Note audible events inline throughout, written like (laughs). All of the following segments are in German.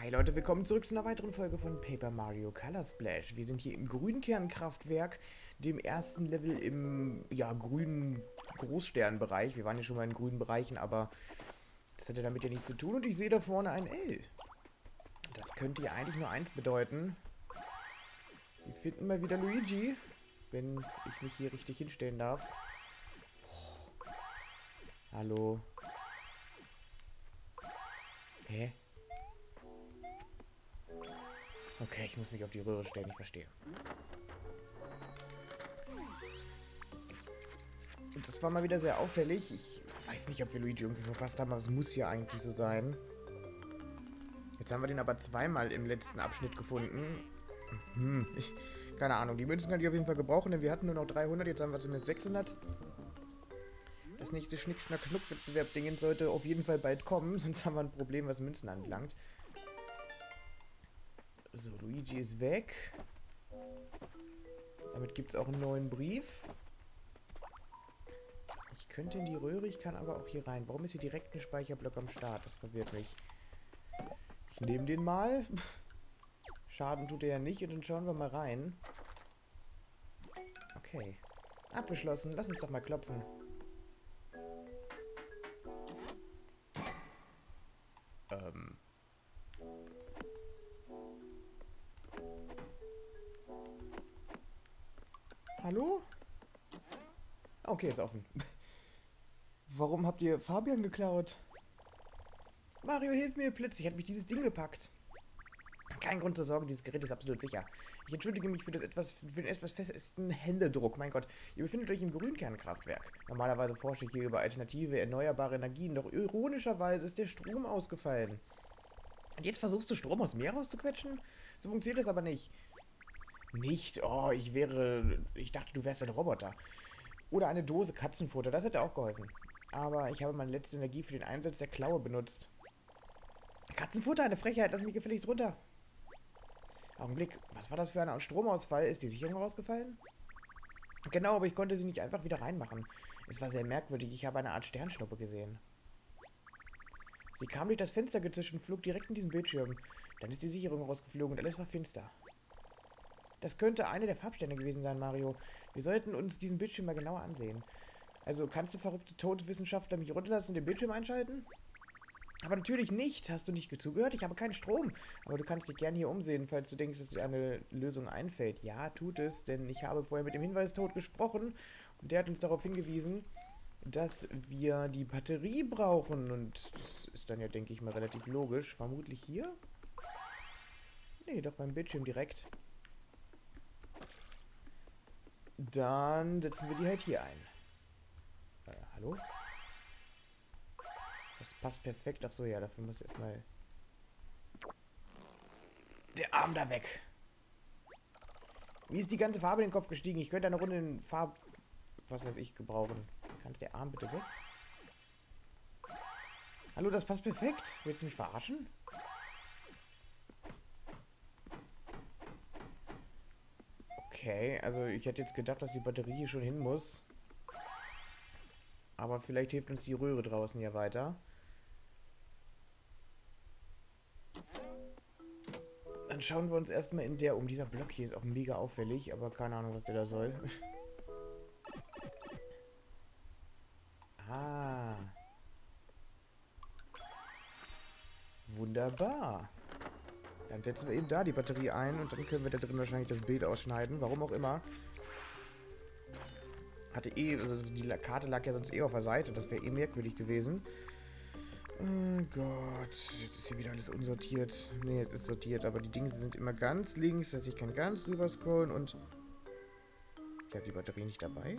Hi Leute, willkommen zurück zu einer weiteren Folge von Paper Mario Color Splash. Wir sind hier im Grünkernkraftwerk, dem ersten Level im, ja, grünen Großsternbereich. Wir waren ja schon mal in grünen Bereichen, aber das hatte damit ja nichts zu tun. Und ich sehe da vorne ein L. Das könnte ja eigentlich nur eins bedeuten. Wir finden mal wieder Luigi, wenn ich mich hier richtig hinstellen darf. Boah. Hallo. Hä? Okay, ich muss mich auf die Röhre stellen, ich verstehe. Und das war mal wieder sehr auffällig. Ich weiß nicht, ob wir Luigi irgendwie verpasst haben, aber es muss ja eigentlich so sein. Jetzt haben wir den aber zweimal im letzten Abschnitt gefunden. Hm, ich, keine Ahnung. Die Münzen kann ich auf jeden Fall gebrauchen, denn wir hatten nur noch 300, jetzt haben wir zumindest 600. Das nächste Schnick-Schnack-Schnuck-Wettbewerb-Ding sollte auf jeden Fall bald kommen, (laughs) sonst haben wir ein Problem, was Münzen anbelangt. So, Luigi ist weg. Damit gibt es auch einen neuen Brief. Ich könnte in die Röhre, ich kann aber auch hier rein. Warum ist hier direkt ein Speicherblock am Start? Das verwirrt mich. Ich nehme den mal. (laughs) Schaden tut er ja nicht und dann schauen wir mal rein. Okay. Abgeschlossen. Lass uns doch mal klopfen. Okay, ist offen. Warum habt ihr Fabian geklaut? Mario, hilf mir, plötzlich hat mich dieses Ding gepackt. Kein Grund zur Sorge, dieses Gerät ist absolut sicher. Ich entschuldige mich für, das etwas, für den etwas festen Händedruck. Mein Gott, ihr befindet euch im Grünkernkraftwerk. Normalerweise forsche ich hier über alternative, erneuerbare Energien, doch ironischerweise ist der Strom ausgefallen. Und jetzt versuchst du Strom aus Meer rauszuquetschen? So funktioniert das aber nicht. Nicht, oh, ich wäre, ich dachte, du wärst ein Roboter. Oder eine Dose Katzenfutter, das hätte auch geholfen. Aber ich habe meine letzte Energie für den Einsatz der Klaue benutzt. Katzenfutter, eine Frechheit, lass mich gefälligst runter. Augenblick, was war das für ein Stromausfall? Ist die Sicherung rausgefallen? Genau, aber ich konnte sie nicht einfach wieder reinmachen. Es war sehr merkwürdig, ich habe eine Art Sternschnuppe gesehen. Sie kam durch das Fenster gezischt und flog direkt in diesen Bildschirm. Dann ist die Sicherung rausgeflogen und alles war finster. Das könnte eine der Farbsterne gewesen sein, Mario. Wir sollten uns diesen Bildschirm mal genauer ansehen. Also, kannst du verrückte Todwissenschaftler mich runterlassen und den Bildschirm einschalten? Aber natürlich nicht. Hast du nicht zugehört? Ich habe keinen Strom. Aber du kannst dich gerne hier umsehen, falls du denkst, dass dir eine Lösung einfällt. Ja, tut es, denn ich habe vorher mit dem Hinweistod gesprochen und der hat uns darauf hingewiesen, dass wir die Batterie brauchen. Und das ist dann ja, denke ich mal, relativ logisch. Vermutlich hier? Nee, doch beim Bildschirm direkt. Dann setzen wir die halt hier ein. Äh, hallo? Das passt perfekt. Ach so, ja, dafür muss erstmal der Arm da weg. Wie ist die ganze Farbe in den Kopf gestiegen? Ich könnte eine Runde in Farb... Was weiß ich, gebrauchen. Kannst der Arm bitte weg? Hallo, das passt perfekt. Willst du mich verarschen? Okay, also ich hätte jetzt gedacht, dass die Batterie hier schon hin muss. Aber vielleicht hilft uns die Röhre draußen ja weiter. Dann schauen wir uns erstmal in der um. Dieser Block hier ist auch mega auffällig, aber keine Ahnung, was der da soll. (laughs) ah. Wunderbar. Dann setzen wir eben da die Batterie ein und dann können wir da drin wahrscheinlich das Bild ausschneiden. Warum auch immer. Hatte eh, also die Karte lag ja sonst eh auf der Seite. Das wäre eh merkwürdig gewesen. Oh Gott, jetzt ist hier wieder alles unsortiert. Ne, es ist sortiert, aber die Dinge sind immer ganz links, dass ich kann ganz rüber scrollen und... Ich habe die Batterie nicht dabei.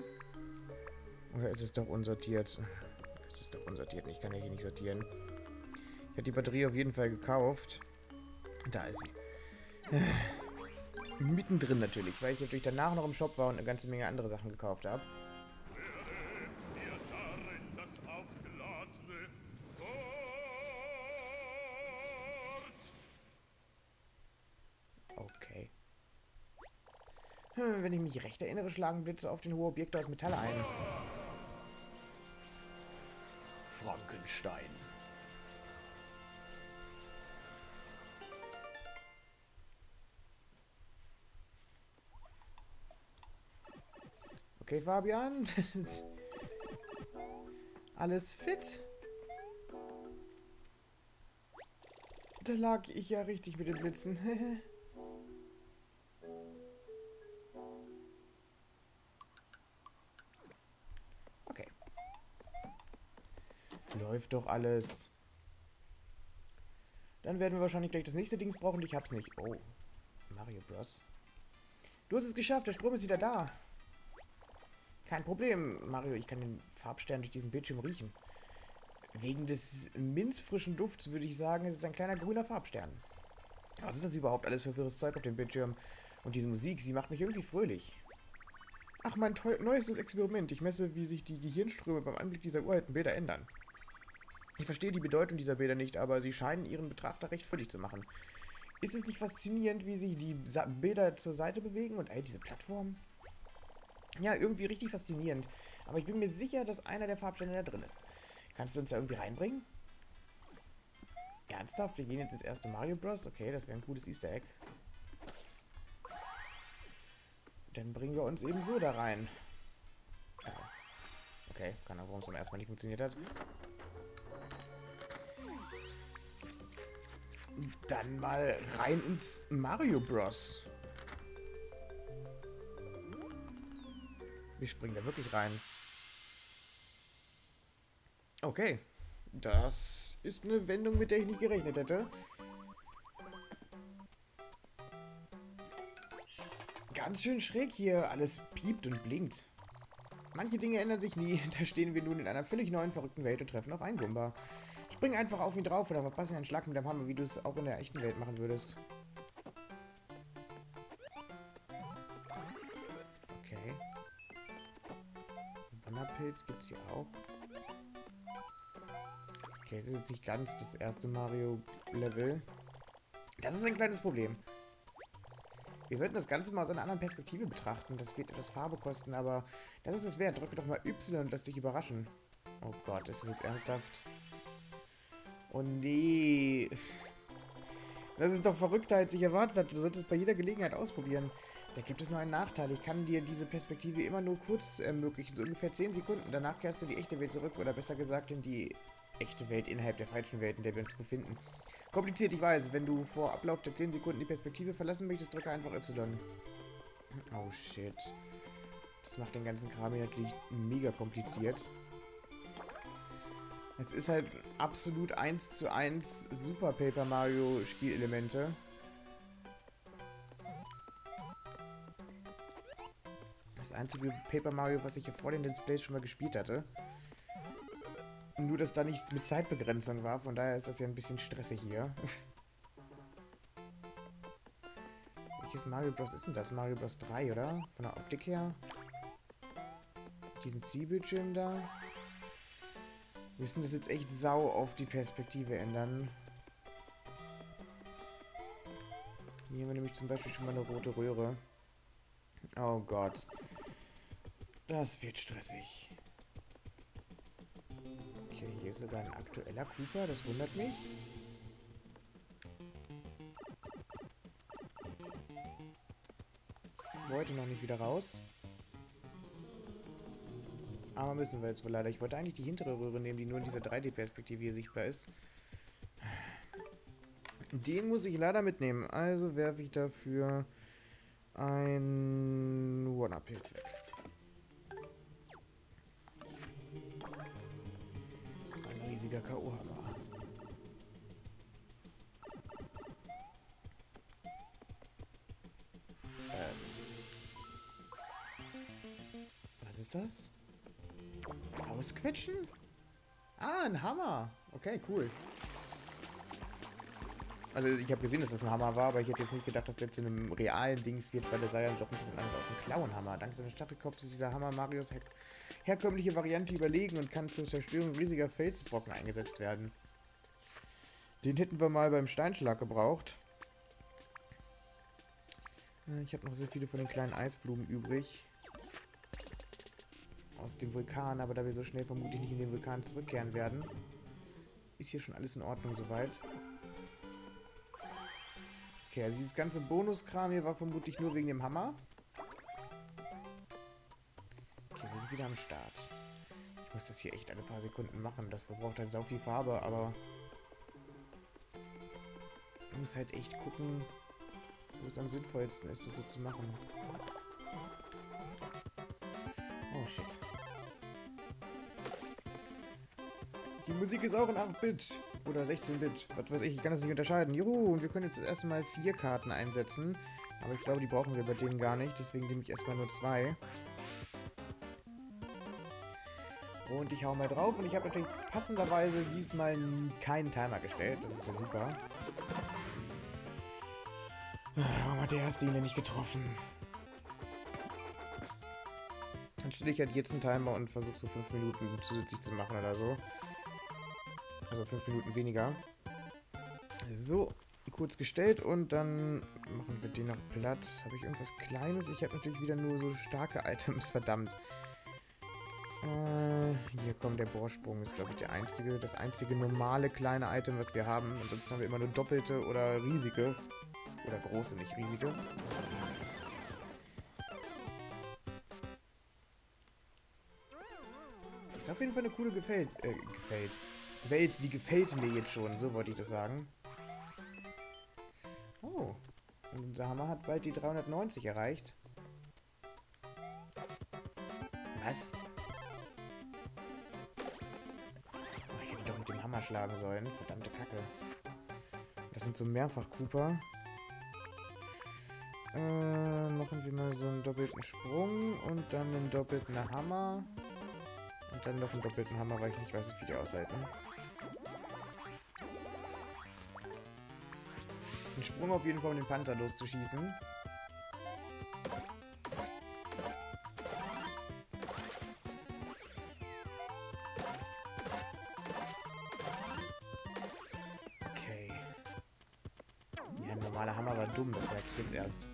Oder ist es doch unsortiert? Es ist doch unsortiert, ich kann ja hier nicht sortieren. Ich habe die Batterie auf jeden Fall gekauft. Da ist sie. Mittendrin natürlich, weil ich natürlich danach noch im Shop war und eine ganze Menge andere Sachen gekauft habe. Okay. Hm, wenn ich mich recht erinnere, schlagen Blitze auf den hohen Objekte aus Metall ein. Frankenstein. Okay, Fabian. (laughs) Alles fit? Da lag ich ja richtig mit den Blitzen. (laughs) okay. Läuft doch alles. Dann werden wir wahrscheinlich gleich das nächste Dings brauchen. Ich hab's nicht. Oh. Mario Bros. Du hast es geschafft. Der Strom ist wieder da. Kein Problem, Mario. Ich kann den Farbstern durch diesen Bildschirm riechen. Wegen des minzfrischen Dufts würde ich sagen, es ist ein kleiner grüner Farbstern. Was ist das überhaupt alles für wirres Zeug auf dem Bildschirm? Und diese Musik, sie macht mich irgendwie fröhlich. Ach, mein neuestes Experiment. Ich messe, wie sich die Gehirnströme beim Anblick dieser uralten Bilder ändern. Ich verstehe die Bedeutung dieser Bilder nicht, aber sie scheinen ihren Betrachter recht fröhlich zu machen. Ist es nicht faszinierend, wie sich die Bilder zur Seite bewegen und ey, diese Plattform? Ja, irgendwie richtig faszinierend. Aber ich bin mir sicher, dass einer der Farbstände da drin ist. Kannst du uns da irgendwie reinbringen? Ernsthaft? Wir gehen jetzt ins erste Mario Bros. Okay, das wäre ein gutes Easter Egg. Dann bringen wir uns eben so da rein. Ja. Okay, keine Ahnung, warum es beim ersten Mal nicht funktioniert hat. Dann mal rein ins Mario Bros. Wir springen da wirklich rein. Okay. Das ist eine Wendung, mit der ich nicht gerechnet hätte. Ganz schön schräg hier. Alles piept und blinkt. Manche Dinge ändern sich nie. (laughs) Da stehen wir nun in einer völlig neuen, verrückten Welt und treffen auf einen Gumba. Spring einfach auf ihn drauf oder verpasse einen Schlag mit dem Hammer, wie du es auch in der echten Welt machen würdest. Wanderpilz gibt es hier auch. Okay, es ist jetzt nicht ganz das erste Mario-Level. Das ist ein kleines Problem. Wir sollten das Ganze mal aus einer anderen Perspektive betrachten. Das wird etwas Farbe kosten, aber das ist es wert. Drücke doch mal Y und lass dich überraschen. Oh Gott, ist das jetzt ernsthaft? Oh nee. Das ist doch verrückter, als ich erwartet hatte. Du solltest es bei jeder Gelegenheit ausprobieren. Da gibt es nur einen Nachteil. Ich kann dir diese Perspektive immer nur kurz ermöglichen. So ungefähr 10 Sekunden. Danach kehrst du in die echte Welt zurück. Oder besser gesagt in die echte Welt innerhalb der falschen Welt, in der wir uns befinden. Kompliziert, ich weiß. Wenn du vor Ablauf der 10 Sekunden die Perspektive verlassen möchtest, drücke einfach Y. Oh shit. Das macht den ganzen Kram hier natürlich mega kompliziert. Es ist halt absolut 1 zu 1 Super Paper Mario Spielelemente. Einzige Paper Mario, was ich hier vor den Displays schon mal gespielt hatte. Nur, dass da nicht mit Zeitbegrenzung war, von daher ist das ja ein bisschen stressig hier. (laughs) Welches Mario Bros. ist denn das? Mario Bros. 3, oder? Von der Optik her? Diesen Zielbildschirm da? Wir müssen das jetzt echt sau auf die Perspektive ändern. Hier haben wir nämlich zum Beispiel schon mal eine rote Röhre. Oh Gott. Das wird stressig. Okay, hier ist sogar ein aktueller Cooper, das wundert mich. Ich wollte noch nicht wieder raus. Aber müssen wir jetzt wohl leider. Ich wollte eigentlich die hintere Röhre nehmen, die nur in dieser 3D-Perspektive hier sichtbar ist. Den muss ich leider mitnehmen. Also werfe ich dafür ein One-Up-Pilz weg. Riesiger K.O.-Hammer. Ähm. Was ist das? Ausquetschen? Ah, ein Hammer. Okay, cool. Also ich habe gesehen, dass das ein Hammer war, aber ich hätte jetzt nicht gedacht, dass der zu einem realen Dings wird, weil der sah ja doch ein bisschen anders aus. Ein Klauenhammer. Dank seines Stachelkopfs ist dieser Hammer Marios her herkömmliche Variante überlegen und kann zur Zerstörung riesiger Felsbrocken eingesetzt werden. Den hätten wir mal beim Steinschlag gebraucht. Äh, ich habe noch sehr viele von den kleinen Eisblumen übrig. Aus dem Vulkan, aber da wir so schnell vermutlich nicht in den Vulkan zurückkehren werden, ist hier schon alles in Ordnung soweit. Okay, also dieses ganze Bonuskram hier war vermutlich nur wegen dem Hammer. Wieder am Start. Ich muss das hier echt alle paar Sekunden machen. Das verbraucht halt sau viel Farbe, aber... Ich muss halt echt gucken, wo es am sinnvollsten ist, das so zu machen. Oh shit. Die Musik ist auch in 8-Bit. Oder 16-Bit. Was weiß ich, ich kann das nicht unterscheiden. Juhu, und wir können jetzt das erste Mal vier Karten einsetzen. Aber ich glaube, die brauchen wir bei denen gar nicht. Deswegen nehme ich erstmal nur zwei. Und ich hau mal drauf. Und ich habe natürlich passenderweise diesmal keinen Timer gestellt. Das ist ja super. Warum der erste ihn denn nicht getroffen? Dann stelle ich halt jetzt einen Timer und versuche so fünf Minuten zusätzlich zu machen oder so. Also fünf Minuten weniger. So, kurz gestellt und dann machen wir den noch platt. Habe ich irgendwas Kleines? Ich habe natürlich wieder nur so starke (laughs) Items, verdammt. Äh, hier kommt der Bohrsprung, ist glaube ich der einzige, das einzige normale kleine Item, was wir haben. Ansonsten haben wir immer nur doppelte oder riesige. Oder große, nicht riesige. Ist auf jeden Fall eine coole gefällt, äh, gefällt. Welt, die gefällt mir jetzt schon, so wollte ich das sagen. Oh, und unser Hammer hat bald die 390 erreicht. Was? Hammer schlagen sollen. Verdammte Kacke. Das sind so Mehrfach-Cooper. Äh, machen wir mal so einen doppelten Sprung und dann einen doppelten Hammer. Und dann noch einen doppelten Hammer, weil ich nicht weiß, wie die aushalten. Ein Sprung auf jeden Fall, um den Panther loszuschießen. Normaler Hammer war dumm, das merke ich jetzt erst.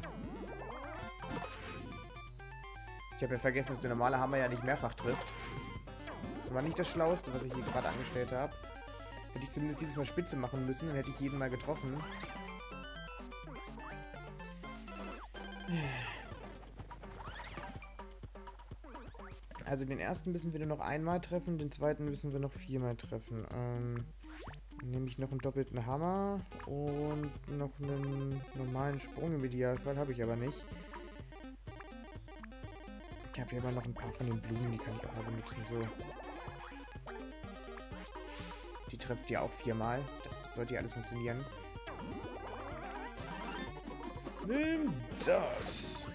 Ich habe ja vergessen, dass der normale Hammer ja nicht mehrfach trifft. Das war nicht das Schlauste, was ich hier gerade angestellt habe. Hätte ich zumindest dieses Mal Spitze machen müssen, dann hätte ich jeden Mal getroffen. Also den ersten müssen wir nur noch einmal treffen, den zweiten müssen wir noch viermal treffen. Ähm, nehme ich noch einen doppelten Hammer und noch einen normalen Sprung im Idealfall, habe ich aber nicht. Ich habe hier aber noch ein paar von den Blumen, die kann ich auch mal benutzen. So. Die trifft ja auch viermal. Das sollte ja alles funktionieren. Nimm das.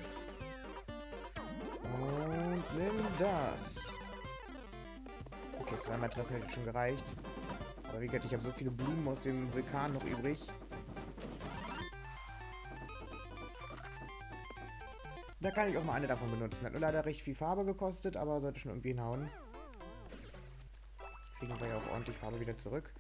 Und nimm das. Okay, zweimal treffen hätte schon gereicht. Aber wie gesagt, ich habe so viele Blumen aus dem Vulkan noch übrig. Da kann ich auch mal eine davon benutzen. Hat nur leider recht viel Farbe gekostet, aber sollte schon irgendwie hinhauen. Kriegen wir ja auch ordentlich Farbe wieder zurück.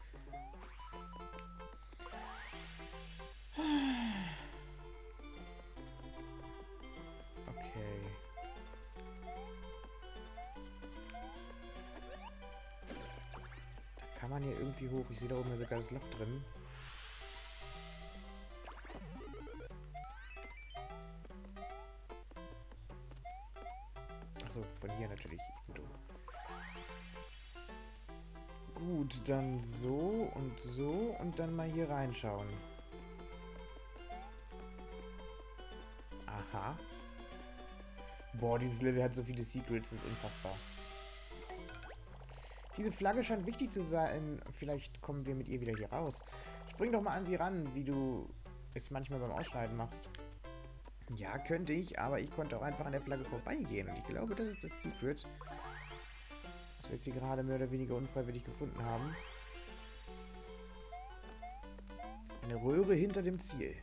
Man hier irgendwie hoch. Ich sehe da oben sogar das Loch drin. Achso, von hier natürlich. Ich bin dumm. Gut, dann so und so und dann mal hier reinschauen. Aha. Boah, dieses Level hat so viele Secrets, das ist unfassbar. Diese Flagge scheint wichtig zu sein. Vielleicht kommen wir mit ihr wieder hier raus. Spring doch mal an sie ran, wie du es manchmal beim Ausschneiden machst. Ja, könnte ich, aber ich konnte auch einfach an der Flagge vorbeigehen. Und ich glaube, das ist das Secret. Was wir jetzt hier gerade mehr oder weniger unfreiwillig gefunden haben. Eine Röhre hinter dem Ziel.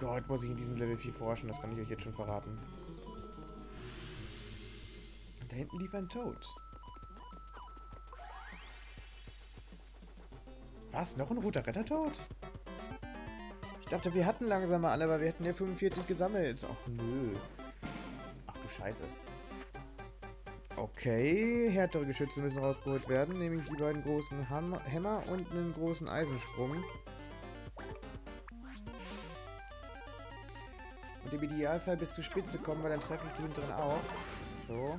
Gott, muss ich in diesem Level viel forschen, das kann ich euch jetzt schon verraten. Und da hinten lief ein Toad. Was? Noch ein roter Rettertod? Ich dachte, wir hatten langsam mal alle, aber wir hätten ja 45 gesammelt. Ach nö. Ach du Scheiße. Okay, härtere Geschütze müssen rausgeholt werden, nämlich die beiden großen Ham Hämmer und einen großen Eisensprung. Idealfall bis zur Spitze kommen, weil dann treffe ich die hinteren auch. So.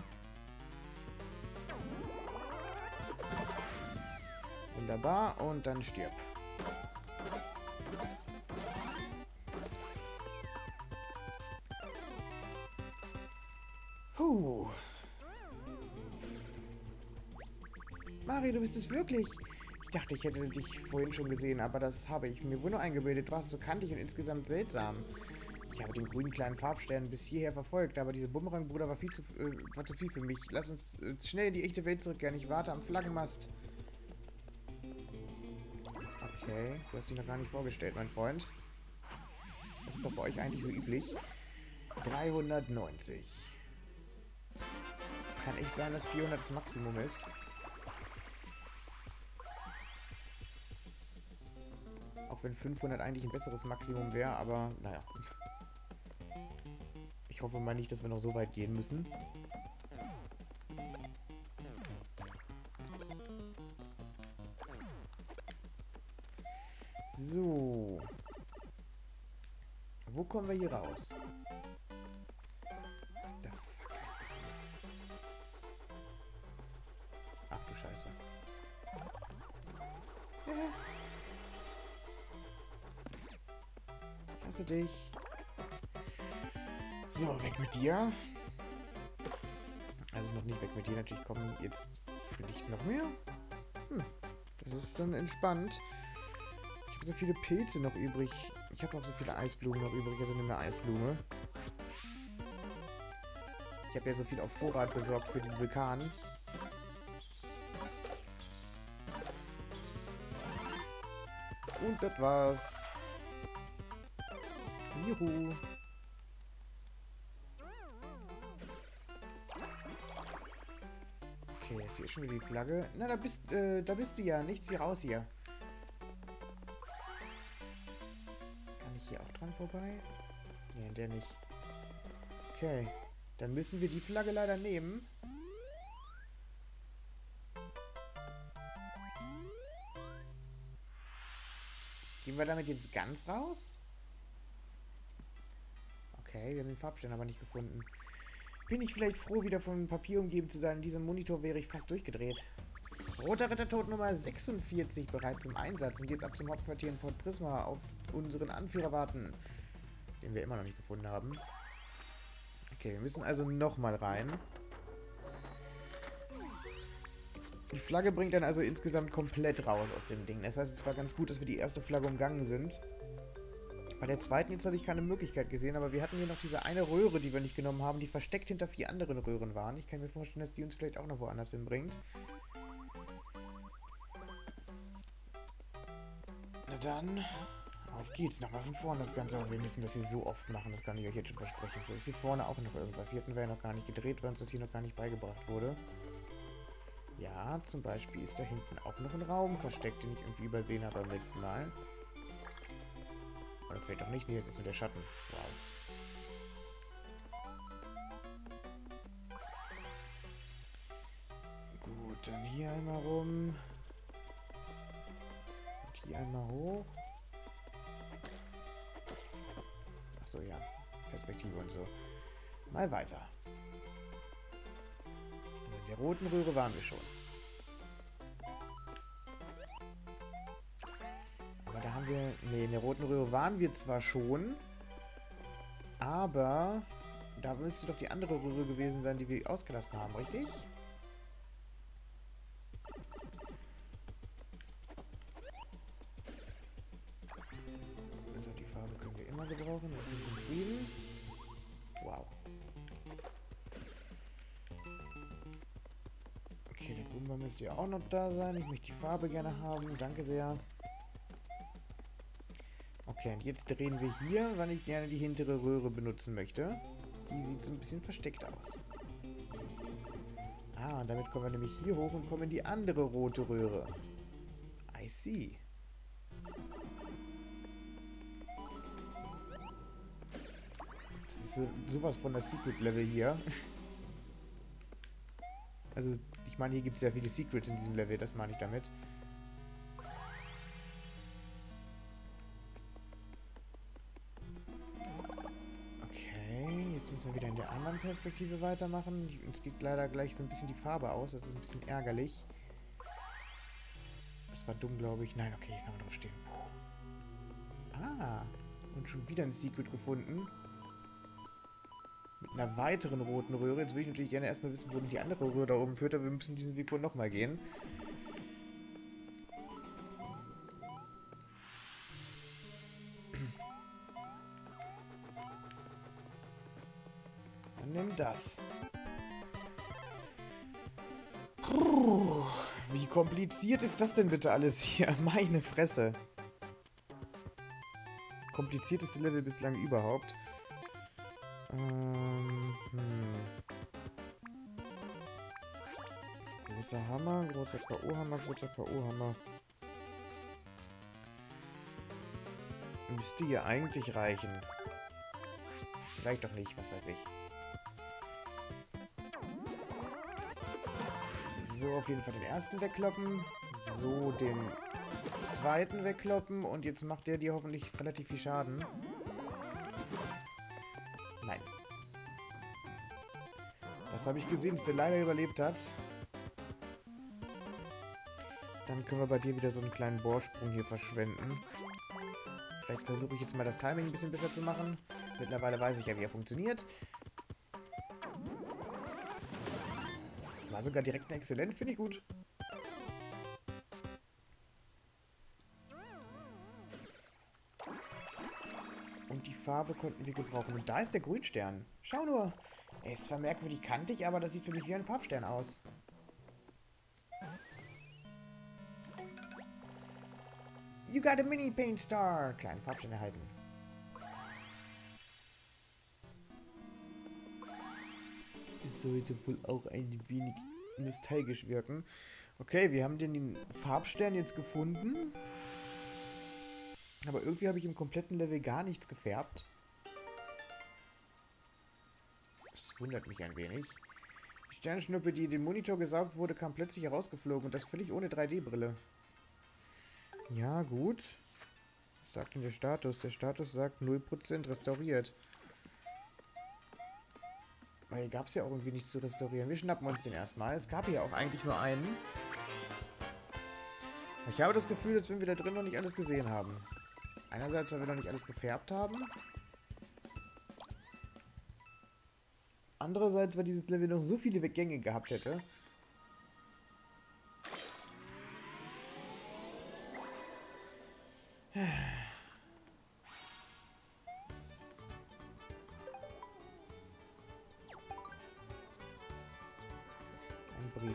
Wunderbar, und dann stirb. Puh. Mario, du bist es wirklich. Ich dachte, ich hätte dich vorhin schon gesehen, aber das habe ich mir wohl nur eingebildet. Du warst so kantig und insgesamt seltsam. Ich habe den grünen kleinen Farbstern bis hierher verfolgt, aber diese Bumerang-Bruder war, viel zu, äh, war zu viel für mich. Lass uns äh, schnell in die echte Welt zurückkehren. Ich warte am Flaggenmast. Okay, du hast dich noch gar nicht vorgestellt, mein Freund. Das ist doch bei euch eigentlich so üblich. 390. Kann echt sein, dass 400 das Maximum ist. Auch wenn 500 eigentlich ein besseres Maximum wäre, aber naja. Ich hoffe mal nicht, dass wir noch so weit gehen müssen. So. Wo kommen wir hier raus? Ach du Scheiße. Ich hasse dich. So, weg mit dir. Also noch nicht weg mit dir. Natürlich kommen jetzt nicht noch mehr. Hm, das ist dann entspannt. Ich habe so viele Pilze noch übrig. Ich habe auch so viele Eisblumen noch übrig. Also nimm eine Eisblume. Ich habe ja so viel auf Vorrat besorgt für den Vulkan. Und das war's. Juhu. Jetzt hier ist schon wieder die Flagge. Na, da bist, äh, da bist du ja. Nichts hier raus hier. Kann ich hier auch dran vorbei? Nee, der nicht. Okay. Dann müssen wir die Flagge leider nehmen. Gehen wir damit jetzt ganz raus? Okay, wir haben den Farbstern aber nicht gefunden. Bin ich vielleicht froh, wieder von Papier umgeben zu sein. In diesem Monitor wäre ich fast durchgedreht. Roter Rittertod Nummer 46 bereits im Einsatz und jetzt ab zum Hauptquartier in Port Prisma auf unseren Anführer warten, den wir immer noch nicht gefunden haben. Okay, wir müssen also nochmal rein. Die Flagge bringt dann also insgesamt komplett raus aus dem Ding. Das heißt, es war ganz gut, dass wir die erste Flagge umgangen sind. Bei der zweiten jetzt habe ich keine Möglichkeit gesehen, aber wir hatten hier noch diese eine Röhre, die wir nicht genommen haben, die versteckt hinter vier anderen Röhren waren. Ich kann mir vorstellen, dass die uns vielleicht auch noch woanders hinbringt. Na dann, auf geht's. Nochmal von vorne das Ganze. Aber wir müssen das hier so oft machen, das kann ich euch jetzt schon versprechen. So, ist hier vorne auch noch irgendwas. Hier hatten wir ja noch gar nicht gedreht, weil uns das hier noch gar nicht beigebracht wurde. Ja, zum Beispiel ist da hinten auch noch ein Raum versteckt, den ich irgendwie übersehen habe beim letzten Mal. Oder vielleicht auch nicht. Nee, das ist nur der Schatten. Wow. Gut, dann hier einmal rum. Und hier einmal hoch. Achso, ja. Perspektive und so. Mal weiter. Also in der roten Röhre waren wir schon. Wir... Ne, in der roten Röhre waren wir zwar schon, aber da müsste doch die andere Röhre gewesen sein, die wir ausgelassen haben, richtig? Also die Farbe können wir immer gebrauchen. Lass mich in Frieden. Wow. Okay, der Boomer müsste ja auch noch da sein. Ich möchte die Farbe gerne haben. Danke sehr. Okay, und jetzt drehen wir hier, weil ich gerne die hintere Röhre benutzen möchte. Die sieht so ein bisschen versteckt aus. Ah, und damit kommen wir nämlich hier hoch und kommen in die andere rote Röhre. I see. Das ist so, sowas von der Secret-Level hier. (laughs) Also, ich meine, hier gibt es sehr viele Secrets in diesem Level, das meine ich damit. Perspektive weitermachen. Uns geht leider gleich so ein bisschen die Farbe aus, das ist ein bisschen ärgerlich. Das war dumm, glaube ich. Nein, okay, hier kann man drauf stehen. Ah, und schon wieder ein Secret gefunden. Mit einer weiteren roten Röhre. Jetzt würde ich natürlich gerne erstmal wissen, wo die andere Röhre da oben führt, aber wir müssen diesen Weg wohl nochmal gehen. Nimm das. Wie kompliziert ist das denn bitte alles hier? (laughs) Meine Fresse. Komplizierteste Level bislang überhaupt. Ähm, hm. Großer Hammer, großer K.O.-Hammer, großer K.O.-Hammer. Müsste hier eigentlich reichen. Vielleicht doch nicht, was weiß ich. So, auf jeden Fall den ersten wegkloppen. So, den zweiten wegkloppen. Und jetzt macht der dir hoffentlich relativ viel Schaden. Das habe ich gesehen, dass der leider überlebt hat. Dann können wir bei dir wieder so einen kleinen Bohrsprung hier verschwenden. Vielleicht versuche ich jetzt mal das Timing ein bisschen besser zu machen. Mittlerweile weiß ich ja, wie er funktioniert. War sogar direkt ein Exzellent, finde ich gut. Und die Farbe konnten wir gebrauchen. Und da ist der Grünstern. Schau nur. Er ist zwar merkwürdig kantig, aber das sieht für mich wie ein Farbstern aus. You got a mini paint star. Kleinen Farbstern erhalten. Sollte wohl auch ein wenig nostalgisch wirken. Okay, wir haben den Farbstern jetzt gefunden. Aber irgendwie habe ich im kompletten Level gar nichts gefärbt. Das wundert mich ein wenig. Die Sternschnuppe, die in den Monitor gesaugt wurde, kam plötzlich herausgeflogen und das völlig ohne 3D-Brille. Ja, gut. Was sagt denn der Status? Der Status sagt 0% restauriert. Weil gab es ja auch irgendwie nichts zu restaurieren. Wir schnappen uns den erstmal. Es gab hier auch eigentlich nur einen. Ich habe das Gefühl, dass wir da drin noch nicht alles gesehen haben. Einerseits, weil wir noch nicht alles gefärbt haben. Andererseits, weil dieses Level noch so viele Weggänge gehabt hätte.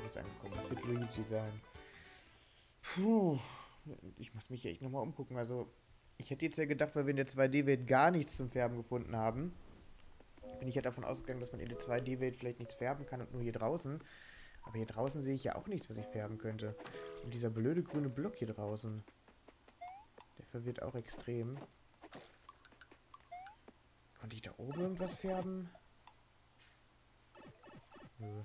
Ist angekommen. Das wird Luigi sein. Puh. Ich muss mich echt nochmal umgucken. Also, ich hätte jetzt ja gedacht, weil wir in der 2D-Welt gar nichts zum Färben gefunden haben bin ich ja davon ausgegangen, dass man in der 2D-Welt vielleicht nichts färben kann und nur hier draußen. Aber hier draußen sehe ich ja auch nichts, was ich färben könnte. Und dieser blöde grüne Block hier draußen, der verwirrt auch extrem. Konnte ich da oben irgendwas färben? Nö.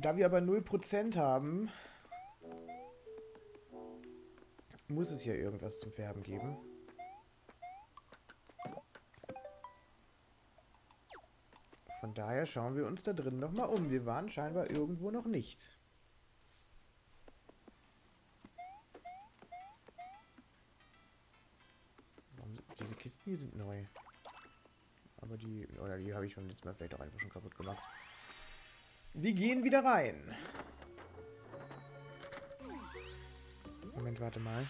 Da wir aber 0% haben, muss es ja irgendwas zum Färben geben. Von daher schauen wir uns da drin nochmal um. Wir waren scheinbar irgendwo noch nicht. Diese Kisten hier sind neu. Aber die, oder die habe ich beim letzten Mal vielleicht auch einfach schon kaputt gemacht. Wir gehen wieder rein. Moment, warte mal.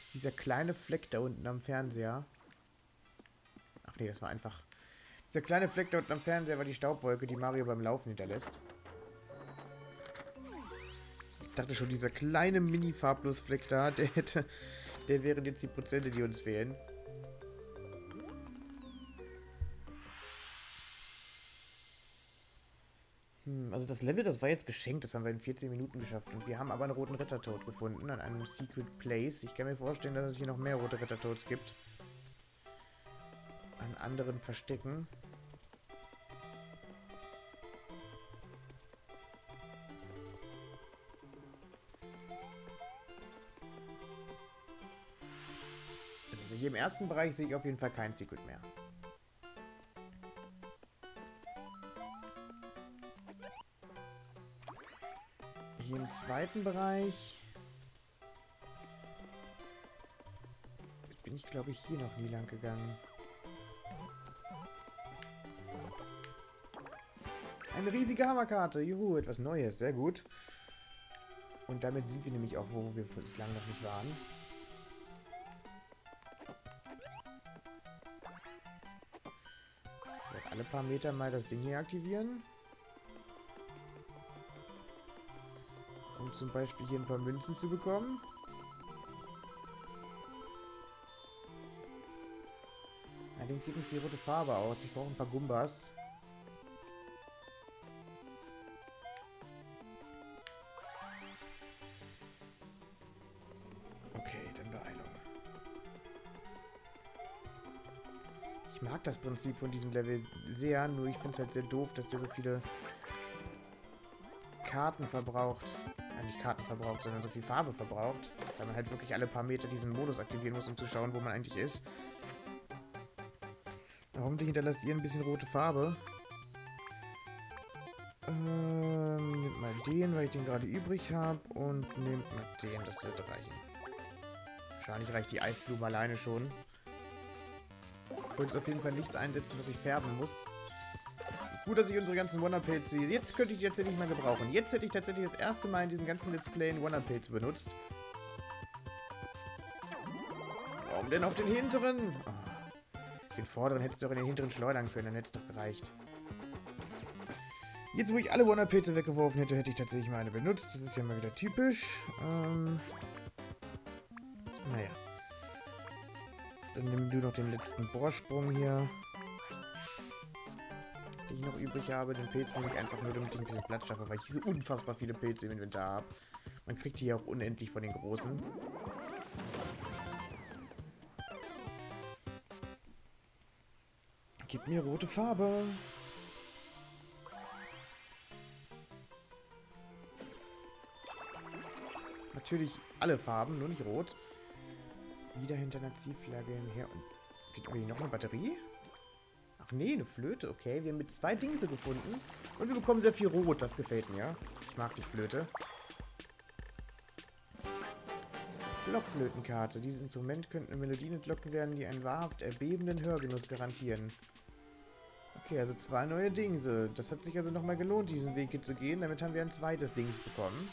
Ist dieser kleine Fleck da unten am Fernseher? Ach nee, das war einfach... Dieser kleine Fleck da unten am Fernseher war die Staubwolke, die Mario beim Laufen hinterlässt. Ich dachte schon, dieser kleine Mini-Farblos-Fleck da, der hätte... Der wären jetzt die Prozente, die uns fehlen. Also das Level, das war jetzt geschenkt, das haben wir in 14 Minuten geschafft. Und wir haben aber einen roten Rittertod gefunden an einem Secret Place. Ich kann mir vorstellen, dass es hier noch mehr rote Rittertoads gibt. an anderen Verstecken. Also hier im ersten Bereich sehe ich auf jeden Fall kein Secret mehr. Hier im zweiten Bereich bin ich, glaube ich, hier noch nie lang gegangen. Eine riesige Hammerkarte. Juhu, etwas Neues. Sehr gut. Und damit sind wir nämlich auch, wo wir bislang noch nicht waren. Ich werde alle paar Meter mal das Ding hier aktivieren. Zum Beispiel hier ein paar Münzen zu bekommen. Allerdings geht uns die rote Farbe aus. Ich brauche ein paar Gumbas. Okay, dann Beeilung. Ich mag das Prinzip von diesem Level sehr, nur ich finde es halt sehr doof, dass der so viele Karten verbraucht. Nicht Karten verbraucht, sondern so viel Farbe verbraucht. Weil man halt wirklich alle paar Meter diesen Modus aktivieren muss, um zu schauen, wo man eigentlich ist. Hoffentlich hinterlasst ihr ein bisschen rote Farbe. Ähm, nehmt mal den, weil ich den gerade übrig habe. Und nehmt mal den, das wird reichen. Wahrscheinlich reicht die Eisblume alleine schon. Ich wollte auf jeden Fall nichts einsetzen, was ich färben muss. Gut, dass ich unsere ganzen Wonderpilze... Jetzt könnte ich die tatsächlich mal gebrauchen. Jetzt hätte ich tatsächlich das erste Mal in diesem ganzen Let's Play einen Wonderpilz benutzt. Warum denn auf den hinteren? Oh. Den vorderen hättest du doch in den hinteren schleudern können, dann hätte es doch gereicht. Jetzt, wo ich alle Wonderpilze weggeworfen hätte, hätte ich tatsächlich mal eine benutzt. Das ist ja mal wieder typisch. Ähm, naja. Dann nimm du noch den letzten Bohrsprung hier. Den ich noch übrig habe. Den Pilz nehme ich einfach nur, damit ich ein bisschen Platz schaffe, weil ich so unfassbar viele Pilze im Inventar habe. Man kriegt die ja auch unendlich von den großen. Gib mir rote Farbe. Natürlich alle Farben, nur nicht rot. Wieder hinter einer Ziehflagge her. Und irgendwie noch eine Batterie? Ach nee, eine Flöte. Okay, wir haben mit zwei Dingse gefunden. Und wir bekommen sehr viel Rot. Das gefällt mir. Ich mag die Flöte. Blockflötenkarte. Dieses Instrument könnte eine Melodie entlocken werden, die einen wahrhaft erbebenden Hörgenuss garantieren. Okay, also zwei neue Dingse. Das hat sich also nochmal gelohnt, diesen Weg hier zu gehen. Damit haben wir ein zweites Dings bekommen.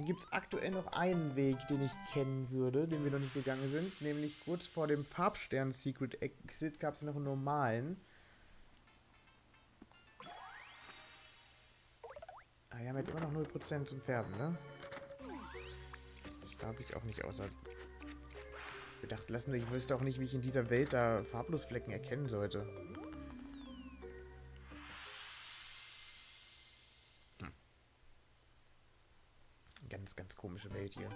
Dann gibt es aktuell noch einen Weg, den ich kennen würde, den wir noch nicht gegangen sind. Nämlich kurz vor dem Farbstern Secret Exit gab es noch einen normalen. Ah, wir haben halt immer noch 0% zum Färben, ne? Das darf ich auch nicht außer gedacht lassen. Ich wüsste auch nicht, wie ich in dieser Welt da Farblosflecken erkennen sollte. Komische Welt hier.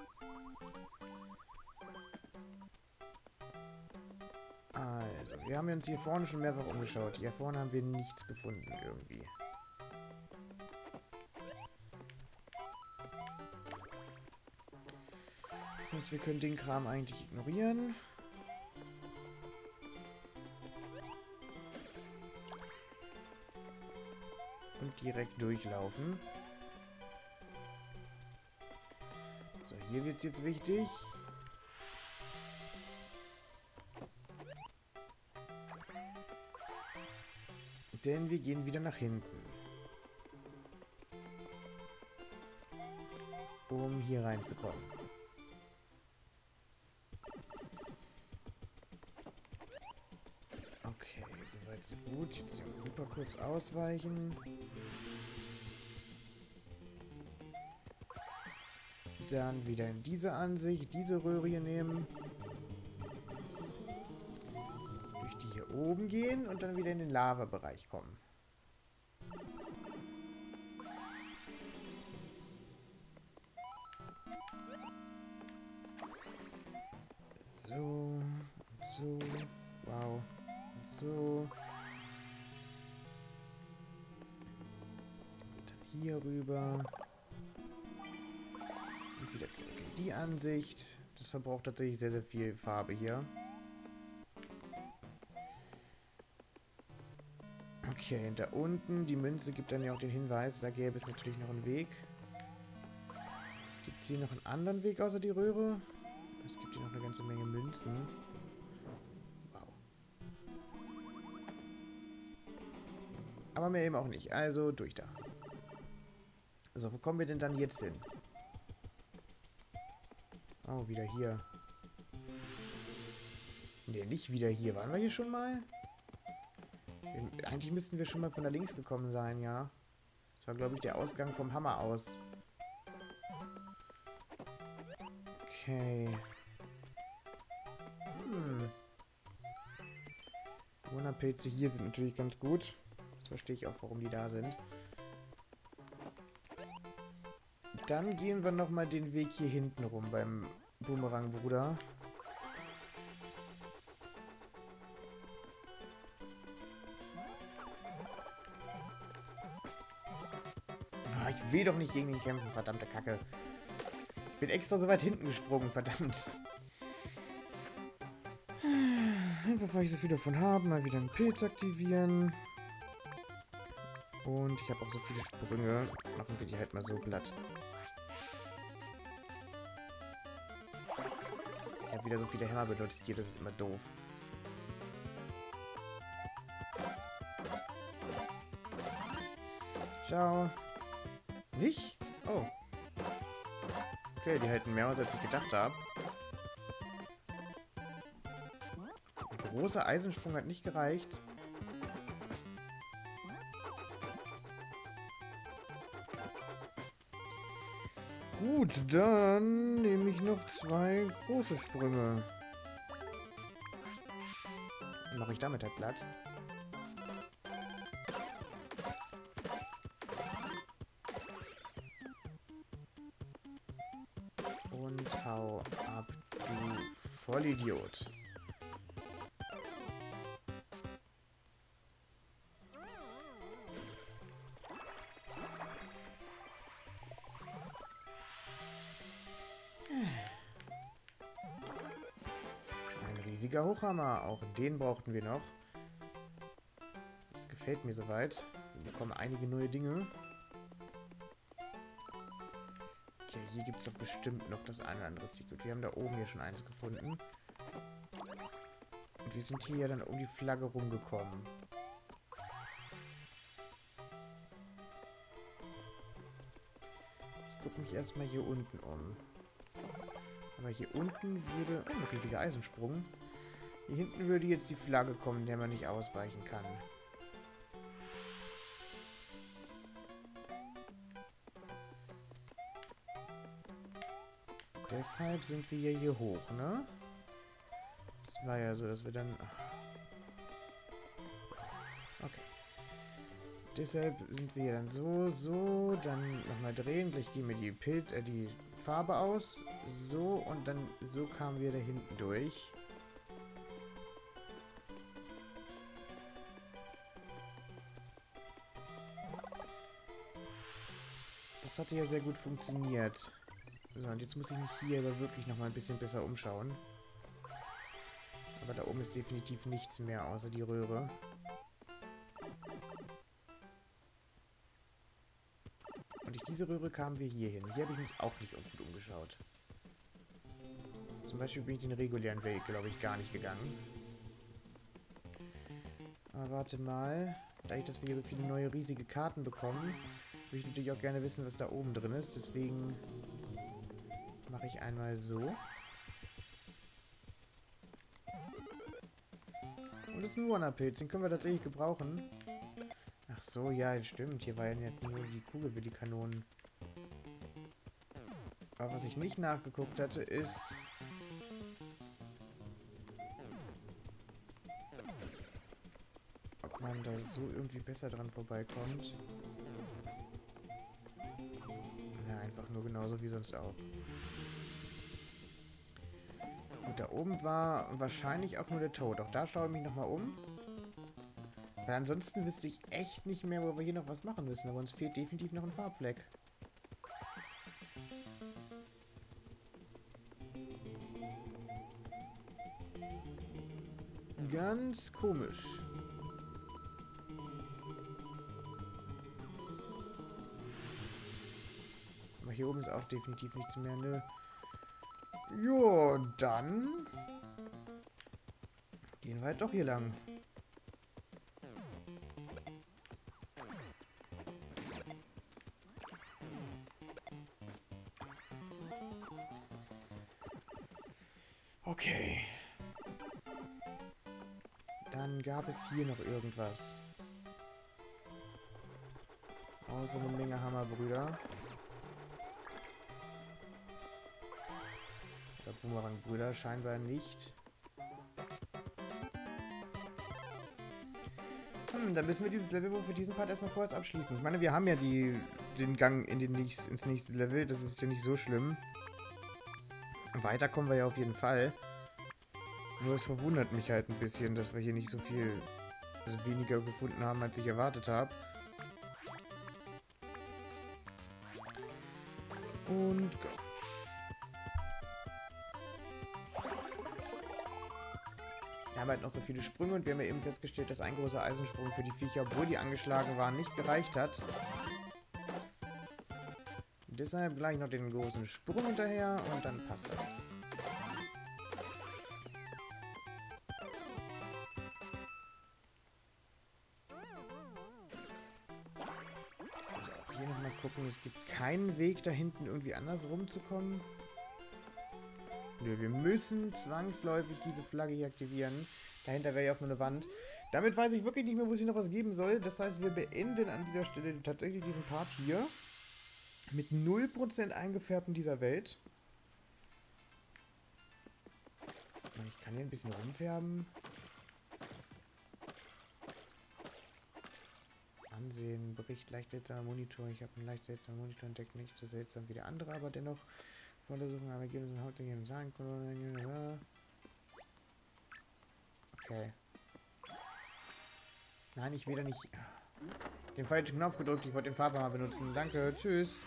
Also, wir haben uns hier vorne schon mehrfach umgeschaut. Hier vorne haben wir nichts gefunden irgendwie. heißt, wir können den Kram eigentlich ignorieren. Und direkt durchlaufen. Hier wird es jetzt wichtig. Denn wir gehen wieder nach hinten. Um hier reinzukommen. so gut. Jetzt super kurz ausweichen. Dann wieder in diese Ansicht, diese Röhre hier nehmen. Durch die hier oben gehen und dann wieder in den Lava-Bereich kommen. Ansicht. Das verbraucht tatsächlich sehr, sehr viel Farbe hier. Okay, da unten, die Münze gibt dann ja auch den Hinweis, da gäbe es natürlich noch einen Weg. Gibt es hier noch einen anderen Weg außer die Röhre? Es gibt hier noch eine ganze Menge Münzen. Wow. Aber mehr eben auch nicht. Also durch da. So, wo kommen wir denn dann jetzt hin? Oh, wieder hier. Ne, nicht wieder hier. Waren wir hier schon mal? Eigentlich müssten wir schon mal von da links gekommen sein, ja. Das war, glaube ich, der Ausgang vom Hammer aus. Okay. Hm. Wunderpilze hier sind natürlich ganz gut. Jetzt verstehe ich auch, warum die da sind. Dann gehen wir nochmal den Weg hier hinten rum beim Boomerang-Bruder. Ah, ich will doch nicht gegen ihn kämpfen, verdammte Kacke. Bin extra so weit hinten gesprungen, verdammt. Einfach weil ich so viel davon habe, mal wieder einen Pilz aktivieren. Und ich habe auch so viele Sprünge. Machen wir die halt mal so glatt. Habe wieder so viele Hämmer benutzt hier, das ist immer doof. Ciao. Nicht? Oh. Okay, die halten mehr aus, als ich gedacht habe. Der große Eisensprung hat nicht gereicht. Gut, dann nehme ich noch zwei große Sprünge. Mache ich damit halt platt. Riesiger Hochhammer, auch den brauchten wir noch. Das gefällt mir soweit. Wir bekommen einige neue Dinge. Okay, hier gibt es doch bestimmt noch das eine oder andere Secret. Wir haben da oben hier schon eins gefunden. Und wir sind hier ja dann um die Flagge rumgekommen. Ich gucke mich erstmal hier unten um. Aber hier unten würde... Oh, ein riesiger Eisensprung. Hier hinten würde jetzt die Flagge kommen, der man nicht ausweichen kann. Deshalb sind wir ja hier hoch, ne? Das war ja so, dass wir dann... Okay. Deshalb sind wir dann so, so, dann nochmal drehen. Gleich gehen wir die, Pil äh, die Farbe aus. So, und dann so kamen wir da hinten durch. Das hatte ja sehr gut funktioniert. So, und jetzt muss ich mich hier aber wirklich nochmal ein bisschen besser umschauen. Aber da oben ist definitiv nichts mehr außer die Röhre. Und durch diese Röhre kamen wir hier hin. Hier habe ich mich auch nicht gut umgeschaut. Zum Beispiel bin ich den regulären Weg, glaube ich, gar nicht gegangen. Aber warte mal. Dadurch, dass wir hier so viele neue riesige Karten bekommen, würde ich natürlich auch gerne wissen, was da oben drin ist. Deswegen mache ich einmal so. Und das ist ein Wanna-Pilz, den können wir tatsächlich gebrauchen. Ach so, ja, stimmt. Hier war ja nur die Kugel für die Kanonen. Aber was ich nicht nachgeguckt hatte, ist... Ob man da so irgendwie besser dran vorbeikommt. Genauso wie sonst auch. Und da oben war wahrscheinlich auch nur der Tod. Auch da schaue ich mich nochmal um. Weil ansonsten wüsste ich echt nicht mehr, wo wir hier noch was machen müssen. Aber uns fehlt definitiv noch ein Farbfleck. Ganz komisch. Hier oben ist auch definitiv nichts mehr, ne? Jo, dann gehen wir halt doch hier lang. Okay. Dann gab es hier noch irgendwas. Außer eine Menge Hammerbrüder. Boomerang-Brüder scheinbar nicht. Hm, dann müssen wir dieses Level wohl für diesen Part erstmal vorerst abschließen. Ich meine, wir haben ja die, den Gang in den nächst, ins nächste Level. Das ist ja nicht so schlimm. Weiter kommen wir ja auf jeden Fall. Nur es verwundert mich halt ein bisschen, dass wir hier nicht so viel, also weniger gefunden haben, als ich erwartet habe. Und go. Noch so viele Sprünge und wir haben ja eben festgestellt, dass ein großer Eisensprung für die Viecher, obwohl die angeschlagen waren, nicht gereicht hat. Deshalb gleich noch den großen Sprung hinterher und dann passt das. Also auch hier nochmal gucken, es gibt keinen Weg da hinten irgendwie anders rumzukommen. Nö, wir müssen zwangsläufig diese Flagge hier aktivieren. Dahinter wäre ja auch nur eine Wand. Damit weiß ich wirklich nicht mehr, wo es hier noch was geben soll. Das heißt, wir beenden an dieser Stelle tatsächlich diesen Part hier. Mit 0% eingefärbten dieser Welt. Ich kann hier ein bisschen rumfärben. Ansehen, Bericht, leicht seltsamer Monitor. Ich habe einen leicht seltsamen Monitor entdeckt, nicht so seltsam wie der andere, aber dennoch Vorlesungen, aber geben sind hauptsächlich im Sagen. Okay. Nein, ich will da nicht den falschen Knopf gedrückt. Ich wollte den Farbhammer benutzen. Danke. Tschüss.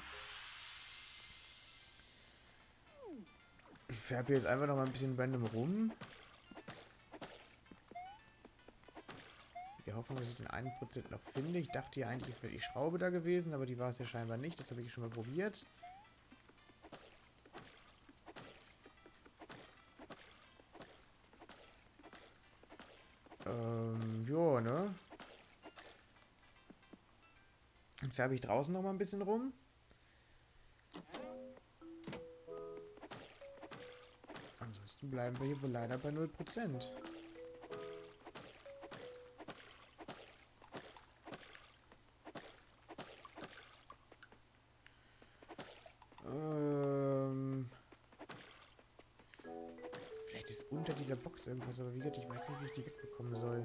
Ich färbe jetzt einfach noch mal ein bisschen random rum. Wir hoffen, dass ich den 1% noch finde. Ich dachte ja eigentlich, es wäre die Schraube da gewesen, aber die war es ja scheinbar nicht. Das habe ich schon mal probiert. Färbe ich draußen noch mal ein bisschen rum. Ansonsten bleiben wir hier wohl leider bei 0%. Ähm... Vielleicht ist unter dieser Box irgendwas, aber wie gesagt, ich weiß nicht, wie ich die wegbekommen soll.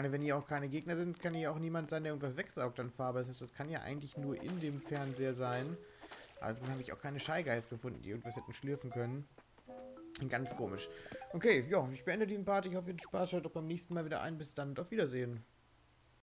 Meine, wenn hier auch keine Gegner sind, kann hier auch niemand sein, der irgendwas wegsaugt an Farbe. Das heißt, das kann ja eigentlich nur in dem Fernseher sein. Aber dann habe ich auch keine Scheigeist gefunden, die irgendwas hätten schlürfen können. Ganz komisch. Okay, ja, ich beende diesen Part. Ich hoffe, ihr habt Spaß. Schaut doch beim nächsten Mal wieder ein. Bis dann und auf Wiedersehen.